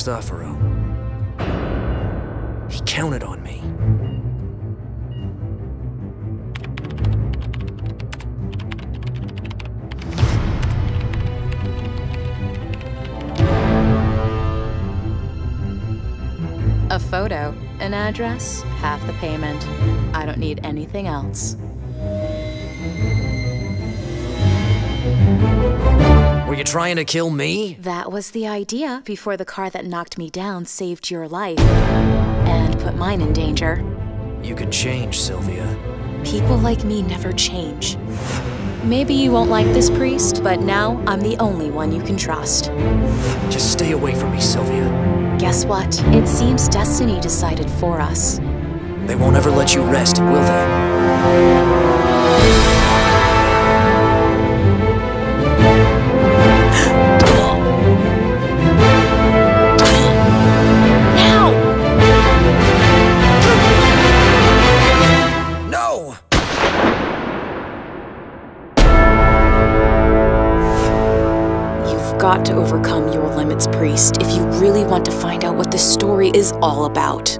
Cristoforo. Um, he counted on me. A photo, an address, half the payment. I don't need anything else. You trying to kill me? That was the idea before the car that knocked me down saved your life and put mine in danger. You can change, Silvia. People like me never change. Maybe you won't like this priest, but now I'm the only one you can trust. Just stay away from me, Silvia. Guess what? It seems destiny decided for us. They won't ever let you rest, will they? Got to overcome your limits, priest, if you really want to find out what this story is all about.